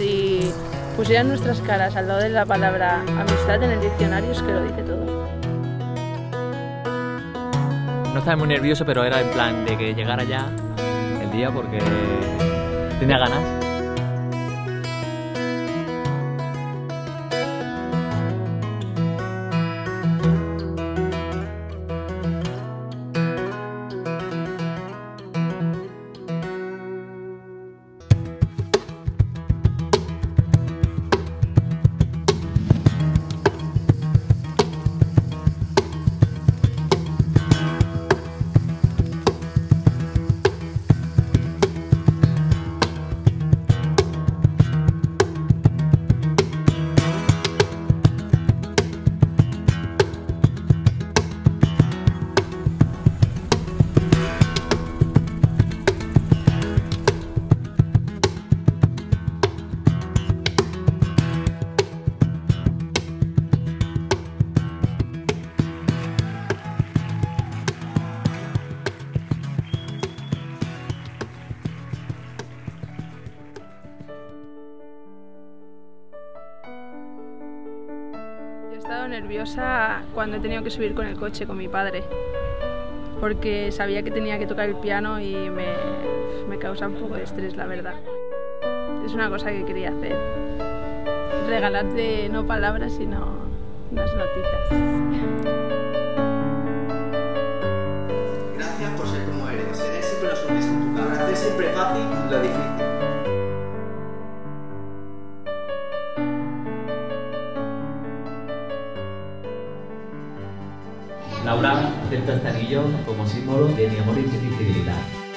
si pusieran nuestras caras al lado de la palabra amistad en el diccionario es que lo dice todo. No estaba muy nervioso, pero era en plan de que llegara ya el día porque tenía ganas. Estado nerviosa cuando he tenido que subir con el coche con mi padre, porque sabía que tenía que tocar el piano y me, me causa un poco de estrés, la verdad. Es una cosa que quería hacer, regalarte no palabras, sino unas notitas. Gracias por ser como eres, eres siempre lo mismo en tu cara, hacer siempre fácil lo difícil. Laura acepta este anillo como símbolo de mi amor y sensibilidad.